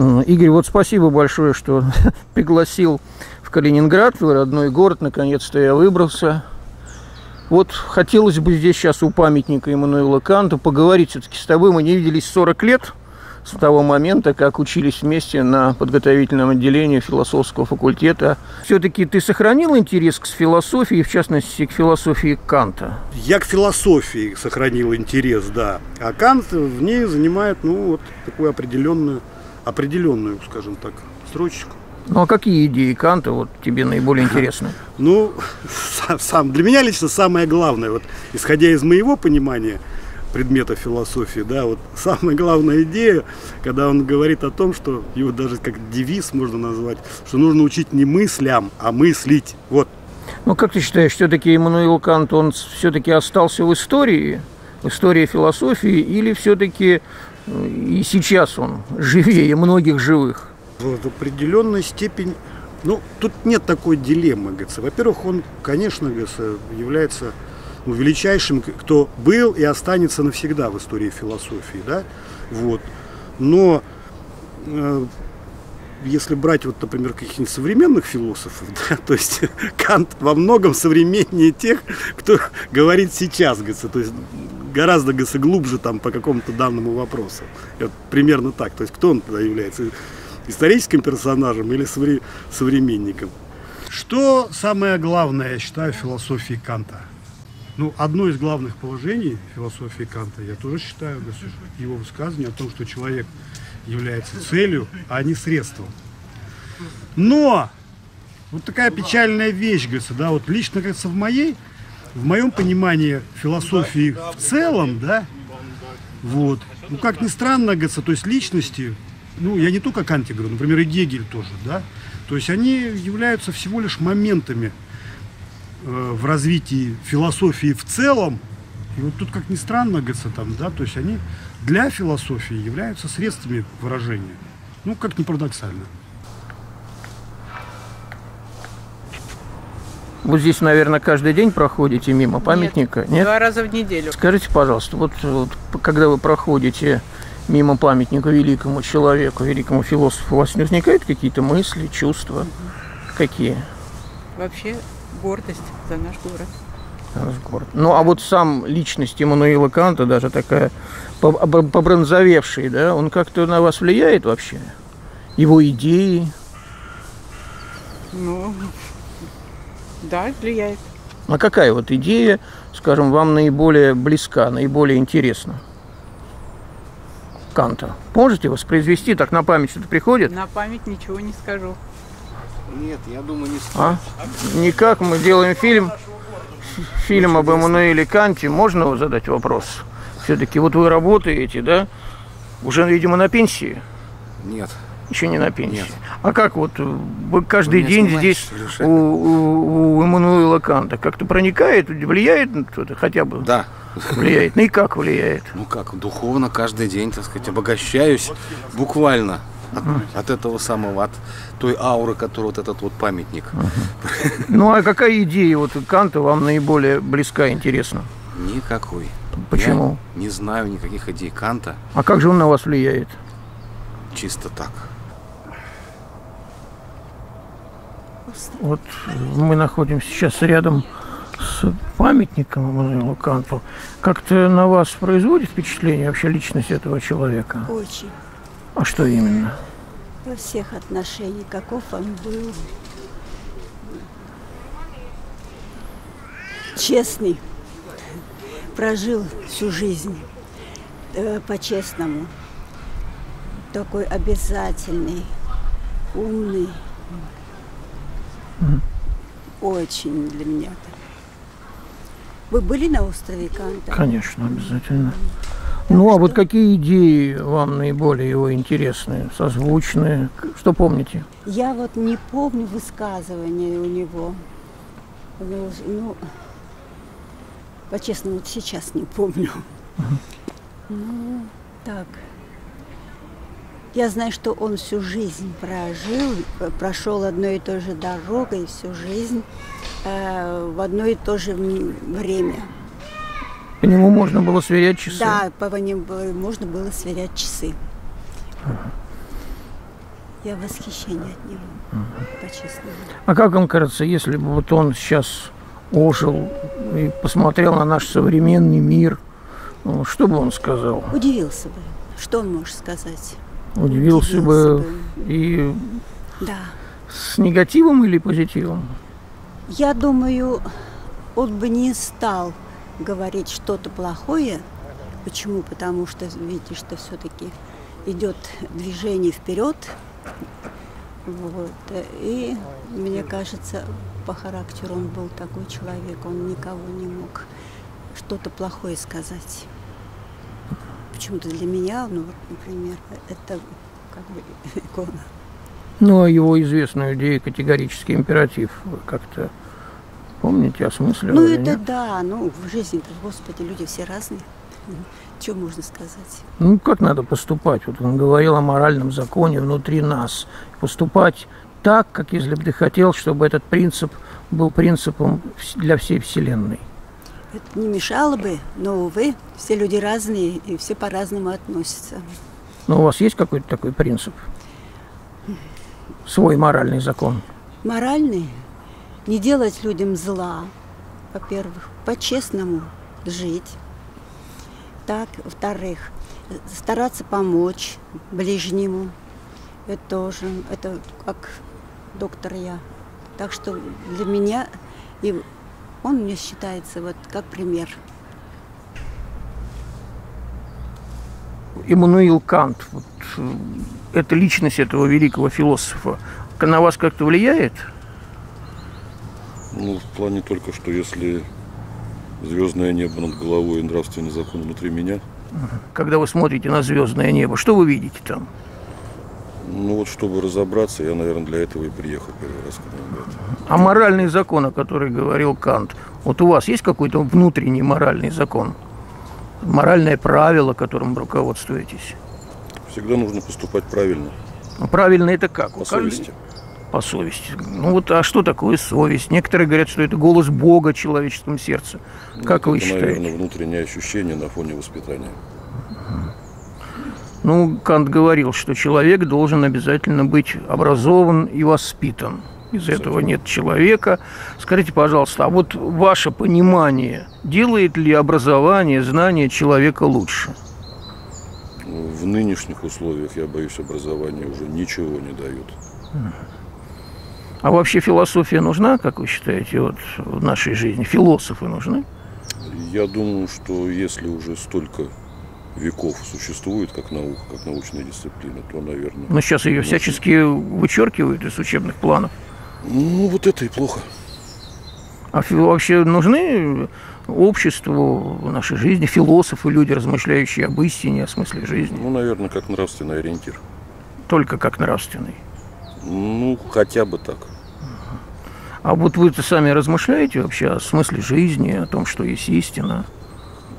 Игорь, вот спасибо большое, что пригласил в Калининград, в родной город. Наконец-то я выбрался. Вот хотелось бы здесь сейчас у памятника Эммануила Канту поговорить все-таки с тобой. Мы не виделись 40 лет с того момента, как учились вместе на подготовительном отделении философского факультета. Все-таки ты сохранил интерес к философии, в частности, к философии Канта? Я к философии сохранил интерес, да. А Кант в ней занимает, ну, вот такую определенную, определенную, скажем так, строчку. Ну а какие идеи Канта вот тебе наиболее интересны? Ну, сам, для меня лично самое главное, вот исходя из моего понимания предмета философии, да, вот самая главная идея, когда он говорит о том, что его даже как девиз можно назвать, что нужно учить не мыслям, а мыслить. Вот. Ну как ты считаешь, все-таки Эммануил Кант, он все-таки остался в истории, в истории философии, или все-таки и сейчас он живее многих живых? в определенной степени, ну, тут нет такой дилеммы, говорится. Во-первых, он, конечно, говорится, является ну, величайшим, кто был и останется навсегда в истории философии, да, вот. Но э, если брать, вот, например, каких-нибудь современных философов, да, то есть Кант во многом современнее тех, кто говорит сейчас, говорится, то есть гораздо глубже там по какому-то данному вопросу. Вот, примерно так. То есть кто он тогда является? историческим персонажем или современником. Что самое главное, я считаю, в философии Канта? Ну, одно из главных положений философии Канта, я тоже считаю, его высказывание о том, что человек является целью, а не средством. Но вот такая печальная вещь, говорится, да, вот лично, кажется, в моей, в моем понимании философии в целом, да, вот, ну, как ни странно, говорится, то есть личности ну, я не только Канте говорю, например, и Гегель тоже, да, то есть они являются всего лишь моментами э, в развитии философии в целом, и вот тут, как ни странно, говорится, там, да, то есть они для философии являются средствами выражения. Ну, как ни парадоксально. Вы здесь, наверное, каждый день проходите мимо памятника? Нет, Нет? два раза в неделю. Скажите, пожалуйста, вот, вот когда вы проходите мимо памятника великому человеку, великому философу, у вас не возникают какие-то мысли, чувства? Какие? Вообще гордость за наш город. Наш город. Ну, а вот сам личность Эммануила Канта, даже такая побронзовевшая, да, он как-то на вас влияет вообще? Его идеи? Ну, да, влияет. А какая вот идея, скажем, вам наиболее близка, наиболее интересна? Канта. Можете воспроизвести, так на память что-то приходит? На память ничего не скажу. Нет, я думаю, не стоит. А? Никак, мы делаем фильм, фильм об Эммануиле Канте. Можно задать вопрос? Все-таки вот вы работаете, да? Уже, видимо, на пенсии? Нет. Еще не на пенсии. Нет. А как вот вы каждый день здесь у, у, у Эммануила Канта как-то проникает, влияет на что-то хотя бы? Да, влияет. Ну и как влияет? Ну как, духовно каждый день, так сказать, обогащаюсь буквально от, от этого самого, от той ауры, которая вот этот вот памятник. Ну а какая идея вот Канта вам наиболее близка, интересна? Никакой. Почему? Я не знаю никаких идей Канта. А как же он на вас влияет? Чисто так. Вот мы находимся сейчас рядом с памятником Эммануилу Канту. Как-то на вас производит впечатление вообще личность этого человека? Очень. А что именно? Во всех отношениях, каков он был. Честный. Прожил всю жизнь э, по-честному. Такой обязательный, умный. Mm. Очень для меня. Вы были на острове Канта? Конечно, обязательно. Ну, а вот какие идеи вам наиболее его интересны, созвучные? Что помните? Я вот не помню высказывания у него. Ну, ну по-честному, вот сейчас не помню. Uh-huh. Ну, так. Я знаю, что он всю жизнь прожил, прошел одной и той же дорогой всю жизнь э, в одно и то же время. По нему можно было сверять часы? Да, по нему можно было сверять часы. Я в восхищении от него, по-честному. А как вам кажется, если бы вот он сейчас ожил и посмотрел на наш современный мир, ну, что бы он сказал? Удивился бы. Что он может сказать? Удивился, бы и Да. с негативом или позитивом? Я думаю, он бы не стал говорить что-то плохое. Почему? Потому что видите, что все-таки идет движение вперед. Вот. И мне кажется, по характеру он был такой человек, он никого не мог что-то плохое сказать. Почему-то для меня, ну вот, например, это как бы икона. Ну, а его известную идею категорический императив как-то помните, осмысливали? Ну это нет? да, ну в жизни-то, господи, люди все разные. Что можно сказать? Ну, как надо поступать? Вот он говорил о моральном законе внутри нас. Поступать так, как если бы ты хотел, чтобы этот принцип был принципом для всей Вселенной. Это не мешало бы, но, увы, все люди разные и все по-разному относятся. Но у вас есть какой-то такой принцип? Свой моральный закон? Моральный – не делать людям зла, во-первых, по-честному жить. Так, во-вторых, стараться помочь ближнему. Это тоже, это как доктор я. Так что для меня и он мне считается вот как пример. Иммануил Кант, вот, э, эта личность этого великого философа, на вас как-то влияет? Ну, в плане только, что если звездное небо над головой и нравственный закон внутри меня, Когда вы смотрите на звездное небо, что вы видите там? Ну вот чтобы разобраться, я, наверное, для этого и приехал первый раз в. А моральный закон, о котором говорил Кант, вот у вас есть какой-то внутренний моральный закон? Моральное правило, которым руководствуетесь? Всегда нужно поступать правильно, Ну, Правильно это как? по совести. По совести. Ну вот, а что такое совесть? Некоторые говорят, что это голос Бога в человеческом сердце. Как Ну, вы это, считаете? наверное, внутреннее ощущение на фоне воспитания. Ну, Кант говорил, что человек должен обязательно быть образован и воспитан. Без этого нет человека. Скажите, пожалуйста, а вот ваше понимание, делает ли образование, знание человека лучше? В нынешних условиях, я боюсь, образование уже ничего не дает. А вообще философия нужна, как вы считаете, вот в нашей жизни? Философы нужны? Я думаю, что если уже столько веков существует как наука, как научная дисциплина, то, наверное... Но сейчас ее всячески вычеркивают из учебных планов. Ну, вот это и плохо. А вообще нужны обществу в нашей жизни философы, люди, размышляющие об истине, о смысле жизни, Ну, наверное, как нравственный ориентир. только как нравственный. Ну, хотя бы так. А вот вы-то сами размышляете вообще о смысле жизни, о том, что есть истина?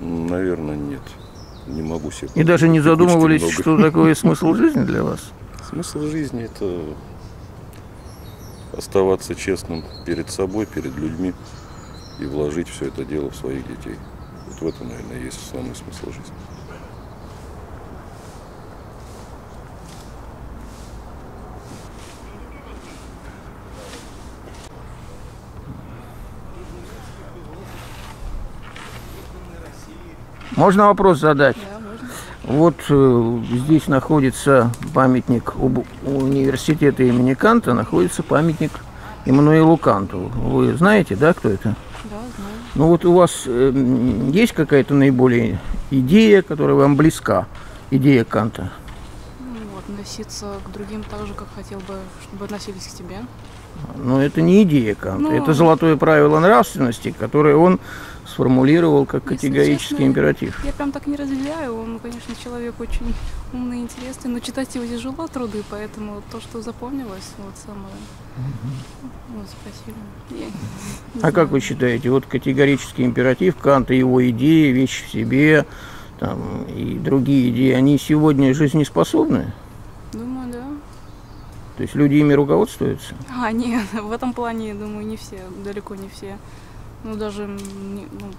Наверное, нет. Не могу себе. И даже не задумывались, много. что такое смысл жизни для вас? Смысл жизни это оставаться честным перед собой, перед людьми и вложить все это дело в своих детей. Вот в этом, наверное, есть основной смысл жизни. Можно вопрос задать? Вот э, здесь находится памятник об- университета имени Канта, находится памятник Иммануилу Канту. Вы знаете, да, кто это? Да, знаю. Ну вот у вас э, есть какая-то наиболее идея, которая вам близка, идея Канта? Ну, относиться к другим так же, как хотел бы, чтобы относились к тебе. Но это не идея Канта, Ну. это золотое правило нравственности, которое он сформулировал как категорический честно, императив. Я прям так не разделяю. Он, конечно, человек очень умный и интересный, но читать его тяжело труды, поэтому то, что запомнилось, вот самое. Вот, спасибо. Я А знаю. как вы считаете, вот категорический императив Канта, его идеи, вещь в себе там, и другие идеи, они сегодня жизнеспособны? Думаю, да. То есть люди ими руководствуются? А, нет, в этом плане, я думаю, не все, далеко не все. Ну, даже не- ну,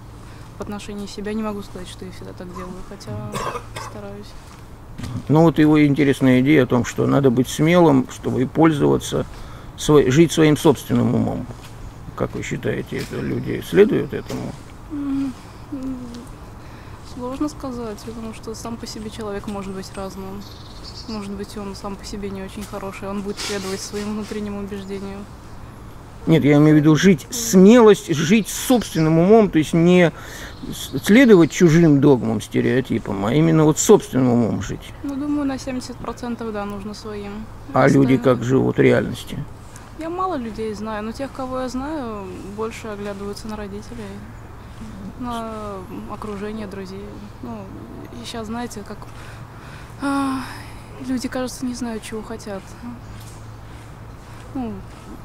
в отношении себя не могу сказать, что я всегда так делаю, хотя стараюсь. Ну вот его интересная идея о том, что надо быть смелым, чтобы пользоваться, свой, жить своим собственным умом. Как вы считаете, это люди следуют этому? Сложно сказать, потому что сам по себе человек может быть разным. Может быть, он сам по себе не очень хороший, он будет следовать своим внутренним убеждениям. Нет, я имею в виду жить смелость, жить собственным умом, то есть не следовать чужим догмам, стереотипам, а именно вот собственным умом жить. Ну, думаю, на 70% да, нужно своим. А люди как живут в реальности? Я мало людей знаю, но тех, кого я знаю, больше оглядываются на родителей, на окружение друзей. Ну, и сейчас, знаете, как а, люди, кажется, не знают, чего хотят. Ну,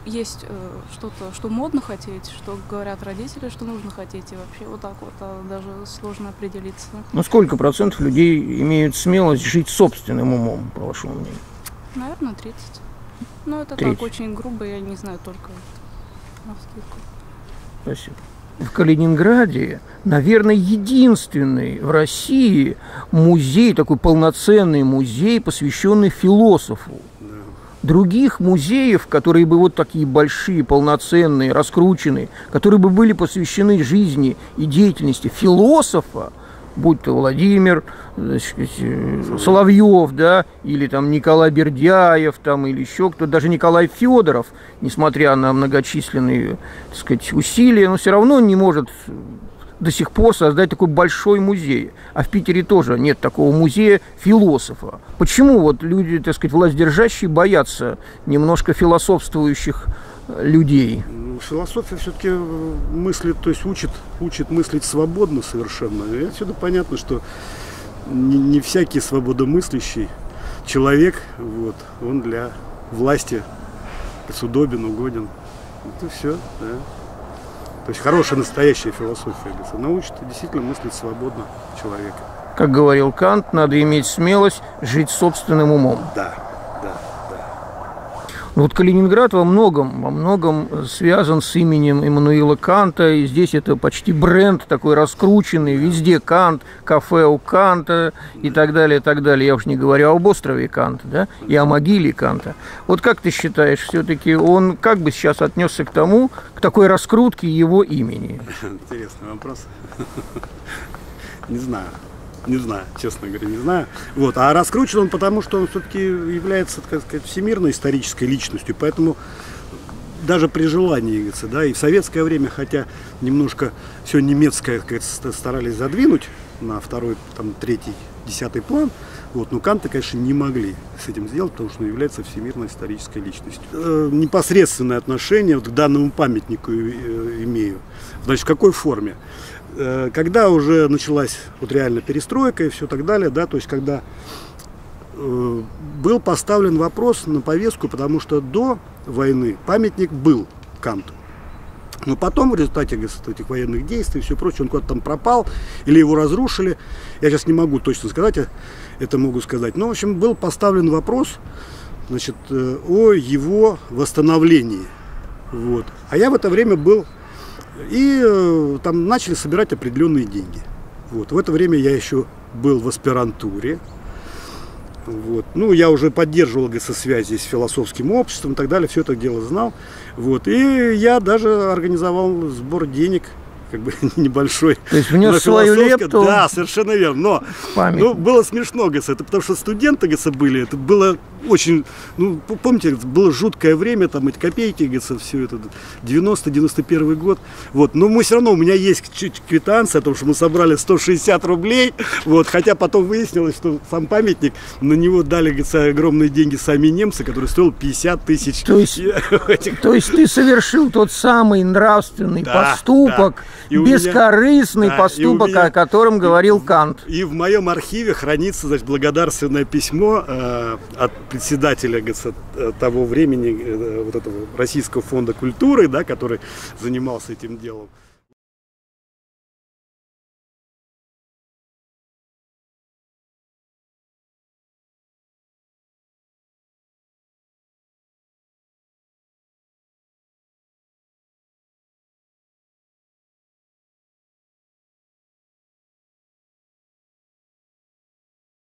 есть э, что-то, что модно хотеть, что говорят родители, что нужно хотеть, и вообще вот так вот а даже сложно определиться. Ну сколько процентов людей имеют смелость жить собственным умом, по вашему мнению? Наверное, 30. Но это Треть. так очень грубо, я не знаю только навскидку. Спасибо. В Калининграде, наверное, единственный в России музей, такой полноценный музей, посвященный философу. Других музеев, которые бы вот такие большие, полноценные, раскрученные, которые бы были посвящены жизни и деятельности философа, будь то Владимир так сказать, э, Соловьев, да, или там Николай Бердяев, там, или еще кто, даже Николай Федоров, несмотря на многочисленные, так сказать, усилия, но все равно не может до сих пор создать такой большой музей. А в Питере тоже нет такого музея философа. Почему вот люди, так сказать, властьдержащие боятся немножко философствующих э, людей? Ну, Философия все-таки мыслит, то есть учит, учит мыслить свободно совершенно. И отсюда понятно, что не, не всякий свободомыслящий человек, вот, он для власти удобен, угоден. Это все, да. То есть хорошая настоящая философия, говорится, научит действительно мыслить свободно человека. Как говорил Кант, надо иметь смелость жить собственным умом. Да, Вот Калининград во многом, во многом связан с именем Иммануила Канта, и здесь это почти бренд такой раскрученный, везде Кант, кафе у Канта и так далее, и так далее. Я уж не говорю об острове Канта, да, и о могиле Канта. Вот как ты считаешь, все-таки он как бы сейчас отнесся к тому, к такой раскрутке его имени? Интересный вопрос. Не знаю. Не знаю, честно говоря, не знаю. Вот. А раскручен он потому, что он все-таки является, так сказать, всемирной исторической личностью. Поэтому даже при желании, говорится, да, и в советское время, хотя немножко все немецкое, как старались задвинуть на второй, там, третий, десятый план, вот, но Канта, конечно, не могли с этим сделать, потому что он является всемирной исторической личностью. Э, непосредственное отношение вот к данному памятнику э, имею. Значит, в какой форме? Э, когда уже началась вот реально перестройка и все так далее, да, то есть когда э, был поставлен вопрос на повестку, потому что до войны памятник был Канту. Но потом в результате этих военных действий и все прочее, он куда-то там пропал или его разрушили. Я сейчас не могу точно сказать, я это могу сказать. Но, в общем, был поставлен вопрос значит, э, о его восстановлении. Вот. А я в это время был и э, там начали собирать определенные деньги. Вот. В это время я еще был в аспирантуре. Вот. Ну, я уже поддерживал связи с философским обществом и так далее, все это дело знал. Вот. И я даже организовал сбор денег, как бы небольшой. То есть внес свою лепту Да, совершенно верно. Но ну, было смешно, говорится, это потому что студенты, говорится, были, это было очень, ну, помните, было жуткое время, там эти копейки, говорится, все это, 90-91 год, вот, но мы все равно, у меня есть чуть квитанция о том, что мы собрали 160 рублей, вот, хотя потом выяснилось, что сам памятник, на него дали, говорится, огромные деньги сами немцы, который стоил 50 тысяч То есть- этих То есть ты совершил тот самый нравственный Да, поступок, да. И меня- бескорыстный да, у поступок, меня- о котором говорил Кант. И в моем архиве хранится значит, благодарственное письмо э, от председателя э, того времени э, вот этого Российского фонда культуры, да, который занимался этим делом.